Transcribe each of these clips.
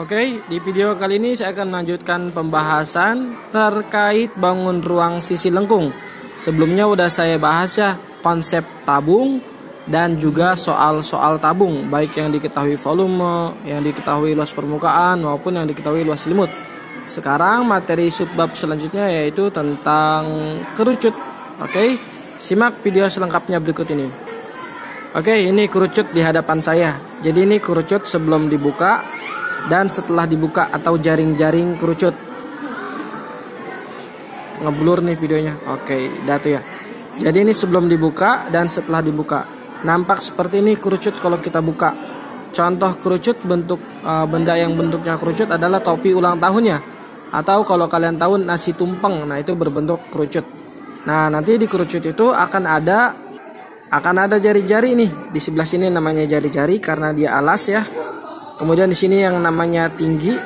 Oke, di video kali ini saya akan melanjutkan pembahasan terkait bangun ruang sisi lengkung. Sebelumnya udah saya bahas ya konsep tabung dan juga soal-soal tabung, baik yang diketahui volume, yang diketahui luas permukaan maupun yang diketahui luas selimut. Sekarang materi subbab selanjutnya yaitu tentang kerucut. Oke, simak video selengkapnya berikut ini. Oke, ini kerucut di hadapan saya. Jadi ini kerucut sebelum dibuka dan setelah dibuka atau jaring-jaring kerucut. Ngeblur nih videonya. Oke datu ya. Jadi ini sebelum dibuka dan setelah dibuka. Nampak seperti ini kerucut kalau kita buka. Contoh kerucut bentuk uh, benda yang bentuknya kerucut adalah topi ulang tahunnya atau kalau kalian tahu nasi tumpeng nah itu berbentuk kerucut. Nah nanti di kerucut itu akan ada akan ada jari-jari nih. Di sebelah sini namanya jari-jari karena dia alas ya Kemudian di sini yang namanya tinggi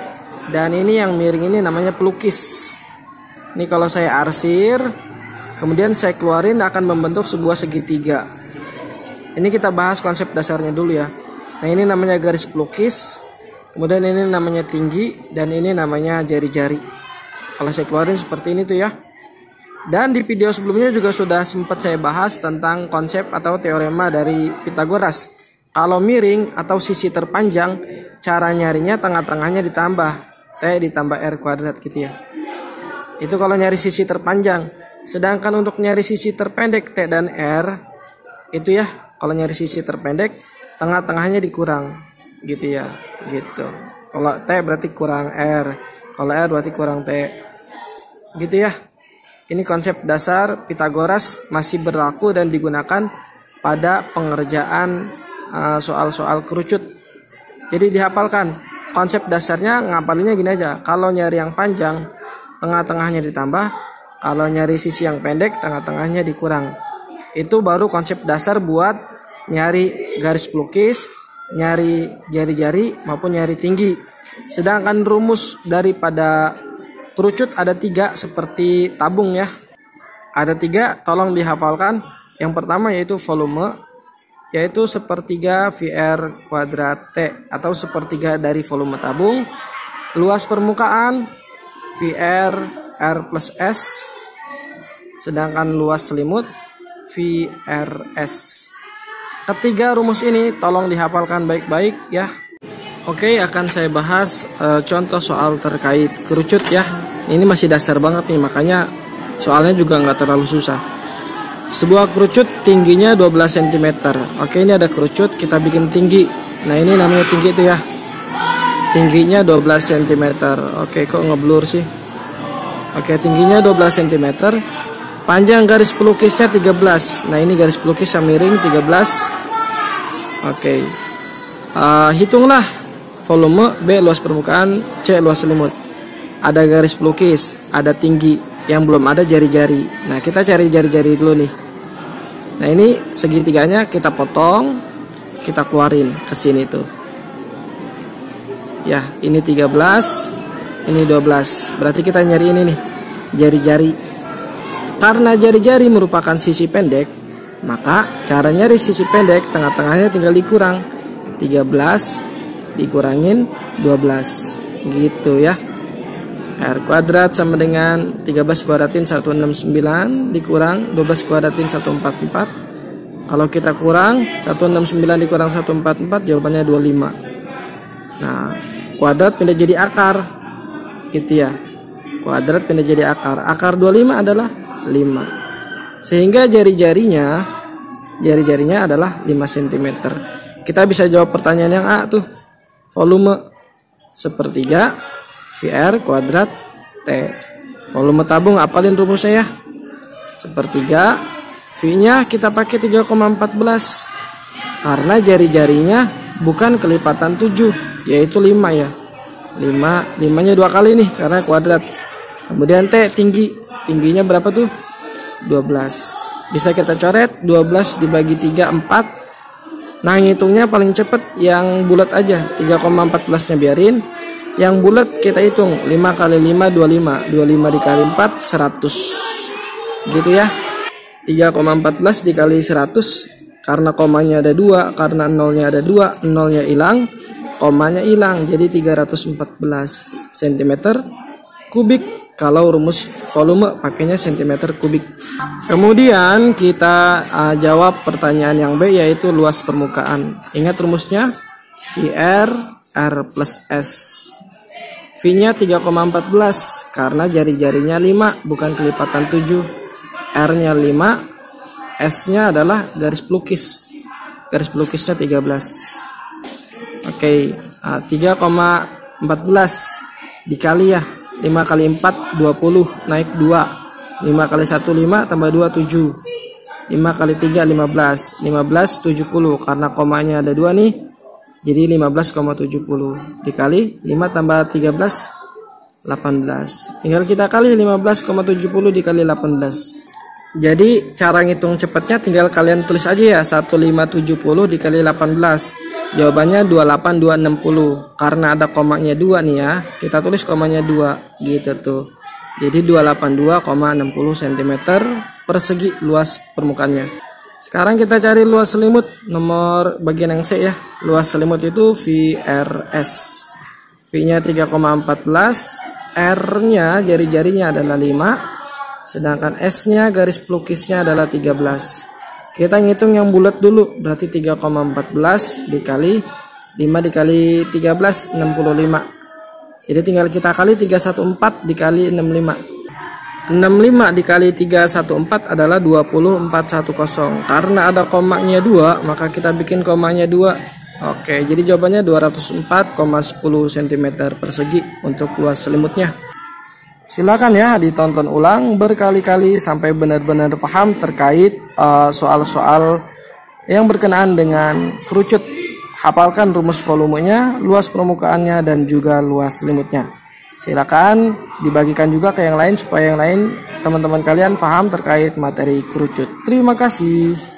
dan ini yang miring ini namanya pelukis. Ini kalau saya arsir, kemudian saya keluarin akan membentuk sebuah segitiga. Ini kita bahas konsep dasarnya dulu ya. Nah ini namanya garis pelukis, kemudian ini namanya tinggi dan ini namanya jari-jari. Kalau saya keluarin seperti ini tuh ya. Dan di video sebelumnya juga sudah sempat saya bahas tentang konsep atau teorema dari Pitagoras kalau miring atau sisi terpanjang, cara nyarinya tengah-tengahnya ditambah. T ditambah R kuadrat gitu ya. Itu kalau nyari sisi terpanjang. Sedangkan untuk nyari sisi terpendek T dan R, itu ya, kalau nyari sisi terpendek, tengah-tengahnya dikurang. Gitu ya, gitu. Kalau T berarti kurang R. Kalau R berarti kurang T. Gitu ya. Ini konsep dasar Pitagoras masih berlaku dan digunakan pada pengerjaan soal-soal kerucut. Jadi dihafalkan. Konsep dasarnya ngapalinnya gini aja. Kalau nyari yang panjang, tengah-tengahnya ditambah. Kalau nyari sisi yang pendek, tengah-tengahnya dikurang. Itu baru konsep dasar buat nyari garis pelukis, nyari jari-jari maupun nyari tinggi. Sedangkan rumus daripada kerucut ada tiga seperti tabung ya. Ada tiga, tolong dihafalkan. Yang pertama yaitu volume, yaitu sepertiga VR kuadrat T atau sepertiga dari volume tabung. Luas permukaan VR R plus S sedangkan luas selimut VRS. Ketiga rumus ini tolong dihafalkan baik-baik ya. Oke, akan saya bahas e, contoh soal terkait kerucut ya. Ini masih dasar banget nih, makanya soalnya juga nggak terlalu susah. Sebuah kerucut tingginya 12 cm. Oke, ini ada kerucut, kita bikin tinggi. Nah, ini namanya tinggi itu ya. Tingginya 12 cm. Oke, kok ngeblur sih? Oke, tingginya 12 cm. Panjang garis pelukisnya 13. Nah, ini garis pelukis yang miring 13. Oke. Uh, hitunglah volume B luas permukaan, C luas selimut. Ada garis pelukis, ada tinggi, yang belum ada jari-jari. Nah, kita cari jari-jari dulu nih. Nah, ini segitiganya kita potong, kita keluarin ke sini tuh. Ya, ini 13, ini 12. Berarti kita nyari ini nih, jari-jari. Karena jari-jari merupakan sisi pendek, maka cara nyari sisi pendek tengah-tengahnya tinggal dikurang. 13 dikurangin 12. Gitu ya. R kuadrat sama dengan 13 kuadratin 169 dikurang 12 kuadratin 144 kalau kita kurang 169 dikurang 144 jawabannya 25 nah kuadrat pindah jadi akar. Gitu ya. Kuadrat pindah jadi akar. Akar 25 adalah 5 sehingga jari-jarinya jari-jarinya adalah 5 cm kita bisa jawab pertanyaan yang A tuh. Volume sepertiga VR kuadrat T. Volume tabung apalin rumusnya ya. Sepertiga. V-nya kita pakai 3,14. Karena jari-jarinya bukan kelipatan 7, yaitu 5 ya. 5, 5-nya dua kali nih karena kuadrat. Kemudian T tinggi. Tingginya berapa tuh? 12. Bisa kita coret 12 dibagi 3 4. Nah, ngitungnya paling cepet yang bulat aja. 3,14 nya biarin yang bulat kita hitung 5 kali 5 25 25 dikali 4 100 gitu ya. 3,14 dikali 100 karena komanya ada dua karena nolnya ada dua nolnya hilang komanya hilang. Jadi 314 cm kubik. Kalau rumus volume pakainya cm kubik. Kemudian kita uh, jawab pertanyaan yang B yaitu luas permukaan. Ingat rumusnya? IR R plus S. V-nya 3,14 karena jari-jarinya 5 bukan kelipatan 7. R-nya 5, S-nya adalah garis pelukis. Garis pelukisnya 13. Oke, okay, uh, 3,14 dikali ya 5 kali 4 20 naik 2 5 kali 1 5 tambah 2 7 5 kali 3 15 15 70 karena komanya ada 2 nih jadi 15,70 dikali 5 tambah 13 18 tinggal kita kali 15,70 dikali 18 jadi cara ngitung cepatnya tinggal kalian tulis aja ya 1570 dikali 18 Jawabannya 28260 karena ada komanya 2 nih ya. Kita tulis komanya 2 gitu tuh. Jadi 282,60 cm persegi luas permukaannya. Sekarang kita cari luas selimut nomor bagian yang C ya. Luas selimut itu VRS. V-nya 3,14, R-nya jari-jarinya adalah 5, sedangkan S-nya garis pelukisnya adalah 13. Kita ngitung yang bulat dulu, berarti 3,14 dikali 5 dikali 13 65. Jadi tinggal kita kali 314 dikali 65. 65 dikali 314 adalah 20410. Karena ada komanya 2, maka kita bikin komanya 2. Oke, jadi jawabannya 204,10 cm persegi untuk luas selimutnya. Silakan ya ditonton ulang berkali-kali sampai benar-benar paham terkait eh, soal-soal uh, yang berkenaan dengan kerucut. Hafalkan rumus volumenya, luas permukaannya dan juga luas selimutnya. Silakan dibagikan juga ke yang lain supaya yang lain teman-teman kalian paham terkait materi kerucut. Terima kasih.